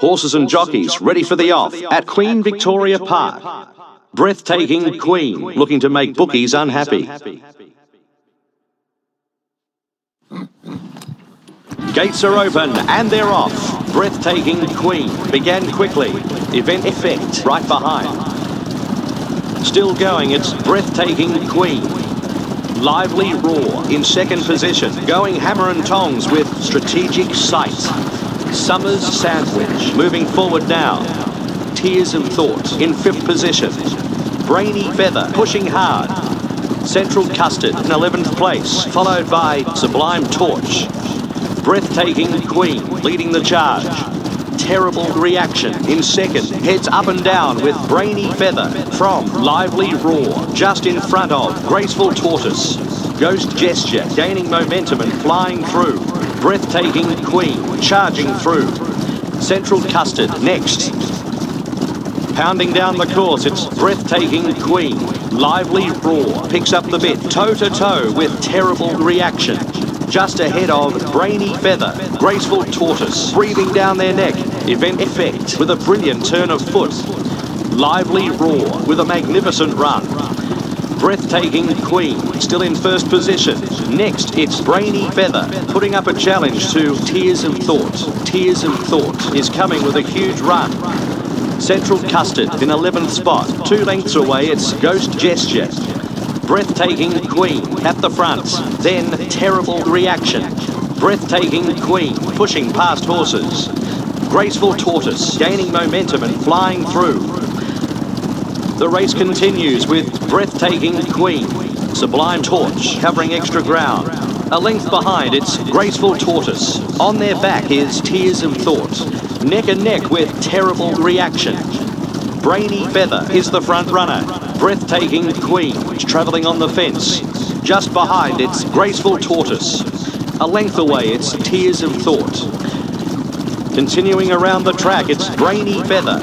Horses and jockeys ready for the off at Queen Victoria Park. Breathtaking Queen looking to make bookies unhappy. Gates are open and they're off. Breathtaking Queen began quickly. Event effect right behind. Still going, it's Breathtaking Queen. Lively Roar in second position. Going hammer and tongs with Strategic Sight. Summers Sandwich moving forward now. Tears of Thought in fifth position. Brainy Feather pushing hard. Central Custard in 11th place, followed by Sublime Torch. Breathtaking Queen leading the charge. Terrible Reaction in second, heads up and down with Brainy Feather from Lively Roar, just in front of Graceful Tortoise. Ghost Gesture gaining momentum and flying through. Breathtaking Queen charging through. Central Custard next. Pounding down the course, it's Breathtaking Queen. Lively Roar picks up the bit, toe to toe with Terrible Reaction. Just ahead of Brainy Feather, Graceful Tortoise, breathing down their neck. Event Effect with a brilliant turn of foot. Lively Roar with a magnificent run. Breathtaking Queen, still in first position. Next, it's Brainy Feather, putting up a challenge to Tears of Thought. Tears of Thought is coming with a huge run. Central Custard in 11th spot. Two lengths away, it's Ghost Gesture. Breathtaking Queen at the front. Then Terrible Reaction. Breathtaking Queen pushing past horses. Graceful Tortoise gaining momentum and flying through. The race continues with Breathtaking Queen. Sublime Torch covering extra ground. A length behind, it's Graceful Tortoise. On their back is Tears of Thought. Neck and neck with Terrible Reaction. Brainy Feather is the front runner. Breathtaking Queen travelling on the fence. Just behind, it's Graceful Tortoise. A length away, it's Tears of Thought. Continuing around the track, it's Brainy Feather.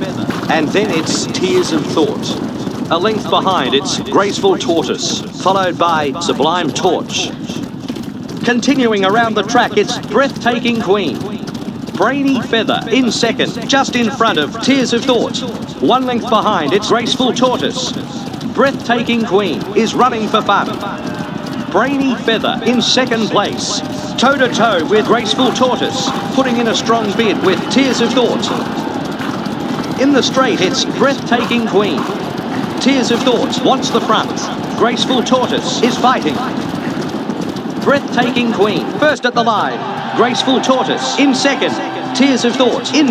And then it's Tears of Thought. A length behind, it's Graceful Tortoise, followed by Sublime Torch. Continuing around the track, it's Breathtaking Queen. Brainy Feather in second, just in front of Tears of Thought. One length behind, it's Graceful Tortoise. Breathtaking Queen is running for fun. Brainy Feather in second place. Toe to toe with Graceful Tortoise, putting in a strong bid with Tears of Thought. In the straight, it's Breathtaking Queen. Tears of Thought wants the front. Graceful Tortoise is fighting. Breathtaking Queen, first at the line. Graceful Tortoise in second. Tears of Thought in